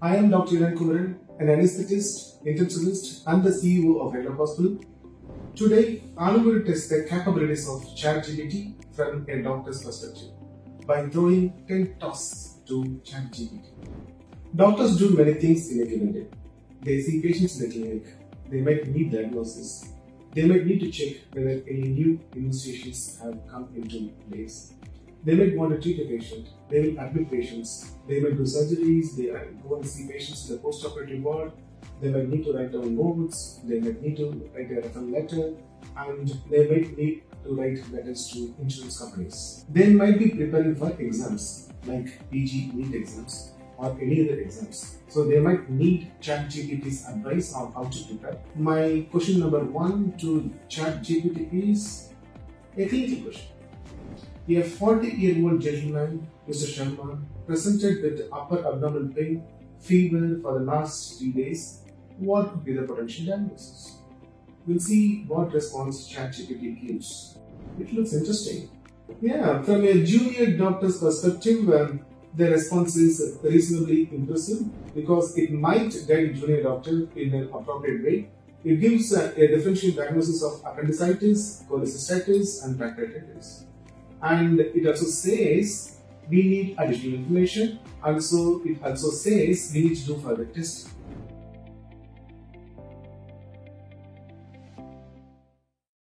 I am Dr. Ilankumaran, an anesthetist, intensivist, and the CEO of Rela Hospital. Today, I'm going to test the capabilities of ChatGPT from a doctor's perspective by throwing 10 tasks to ChatGPT. Doctors do many things in a given day. They see patients in the clinic. They might need diagnosis. They might need to check whether any new investigations have come into place. They might want to treat a patient. They will admit patients. They might do surgeries. They go and see patients in the post-operative ward. They might need to write down notes. They might need to write a referral letter, and they might need to write letters to insurance companies. They might be preparing for exams like PG NEET exams or any other exams. So they might need ChatGPT's advice on how to prepare. My question number one to ChatGPT is a clinical question. A 40 year old gentleman, Mr. Sharma, presented with upper abdominal pain, fever for the last three days. What could be the potential diagnosis? We'll see what response ChatGPT gives. It looks interesting. Yeah, from a junior doctor's perspective, um, the response is reasonably impressive because it might guide junior doctor in an appropriate way. It gives uh, a differential diagnosis of appendicitis, cholecystitis, and pancreatitis. And it also says we need additional information. Also, it also says we need to do further testing.